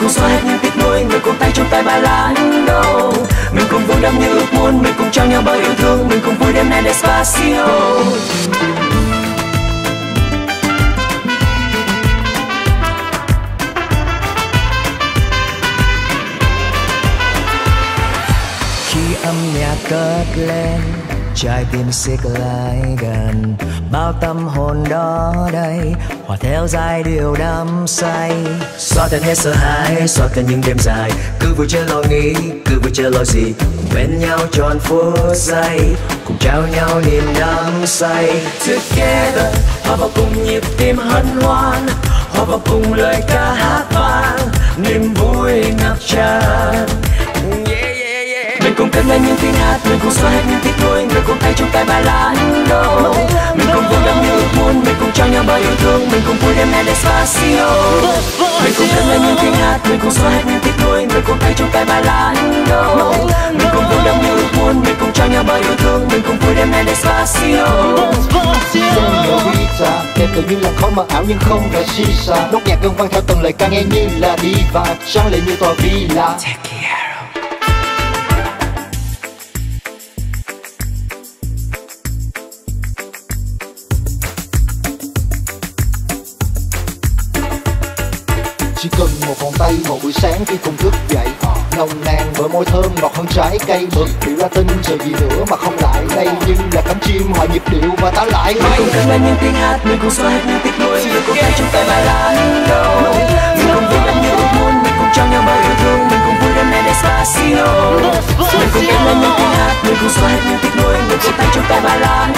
cùng xóa hết những tiếc nuối, mình cùng tay trong tay ba lá đâu mình cùng vui đắm như ước muốn, mình cùng trao nhau bao yêu thương, mình cùng vui đêm nay Despacito. Khi âm nhạc cất lên, trái tim xích lại gần bao tâm hồn đó đây, hòa theo giai điệu đắm say. Xóa tan hết sợ hãi, xóa tan những đêm dài. Cứ vui chơi lo nghĩ, cứ vui chơi lo gì. Bên nhau tròn phút giây, cùng trao nhau niềm đắm say. Together, hòa vào cùng nhịp tim hân hoan. Hòa vào cùng lời ca hát vang, niềm vui ngập tràn. Mình cùng cất lên những tiếng hát, mình cùng xóa hết những tiếc nuối. Mình cùng tay trong tay ba lá đâu yêu thương, mình cùng vui đêm nay Despacito mình cùng cất lên những tiếng hát, mình cùng xóa hết những tiếc nuối. Mình cùng tay trong tay ba mình cùng vui đắm như ước muốn, mình cùng trao nhau bao yêu thương. Mình cùng vui đêm nay Despacito Senorita Đẹp tự như là khói mờ ảo nhưng không phải shisha Nốt nhạc ngân vang theo từng lời ca nghe như là diva trang lệ như tòa villa. Chỉ cần một vòng tay, một buổi sáng khi cùng thức dậy ờ, Nồng nàn bởi môi thơm ngọt hơn trái cây mực ra tin chờ gì nữa mà không lại. Đây nhưng là cánh chim hòa nhịp điệu và tá lại mình cùng cất lên những tiếng hát mình cùng xoay hết những tiếc nuối. Mình cùng tay trong tay bài lá đâu mình cùng vui đắm như ước muốn, mình cùng trao nhau bao yêu thương. Mình cùng vui đêm nay Despacito mình cùng cất lên những tiếng hát mình cùng xoay hết những tiếc nuối. Mình cùng tay trong tay bài lá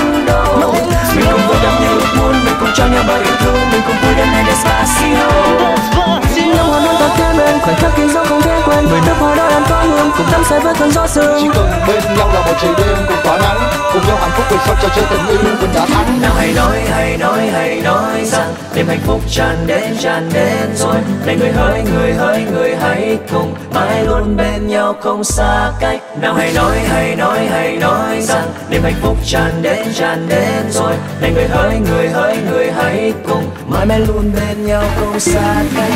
say với cơn gió sương Chỉ cần bên nhau là một trời đêm cùng tỏa nắng Cùng nhau hạnh phúc về sau trò chơi tình yêu mình đã thắng. Nào hãy nói hãy nói hãy nói rằng đêm hạnh phúc tràn đến tràn đến rồi. Này người hỡi người hỡi người hãy cùng mãi luôn bên nhau không xa cách. Nào hãy nói hãy nói hãy nói rằng đêm hạnh phúc tràn đến tràn đến rồi. Này người hỡi người hỡi người hãy cùng mãi mãi luôn bên nhau không xa cách